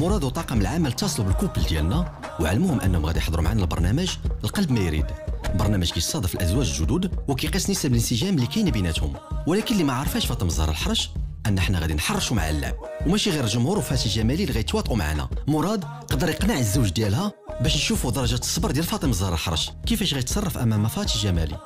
مراد وطاقم العمل اتصلوا بالكوبل ديالنا وعلموهم انهم غادي يحضروا معنا البرنامج القلب ما يريد. برنامج كيستضيف الازواج الجدد وكيقيس نسب الانسجام اللي كاينة بيناتهم. ولكن اللي ما عرفاش فاطمة الزهراء الحرش ان حنا غادي نحرشوا مع اللعب. وماشي غير الجمهور وفاتي جمالي اللي غيتواطئوا معنا. مراد قدر يقنع الزوج ديالها باش نشوفوا درجة الصبر ديال فاطمة الزهراء الحرش. كيفاش غيتصرف أمام فاتي جمالي؟